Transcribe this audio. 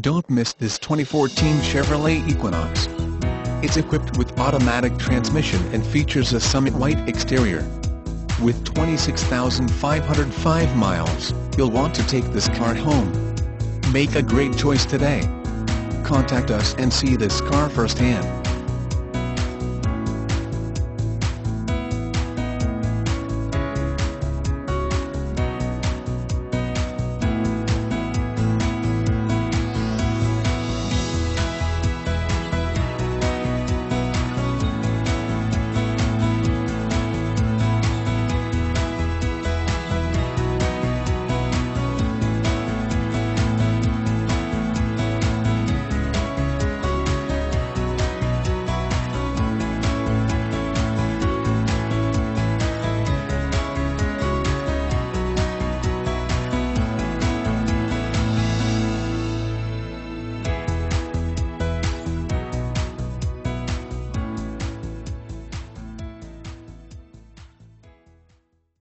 Don't miss this 2014 Chevrolet Equinox. It's equipped with automatic transmission and features a Summit White exterior. With 26,505 miles, you'll want to take this car home. Make a great choice today. Contact us and see this car firsthand.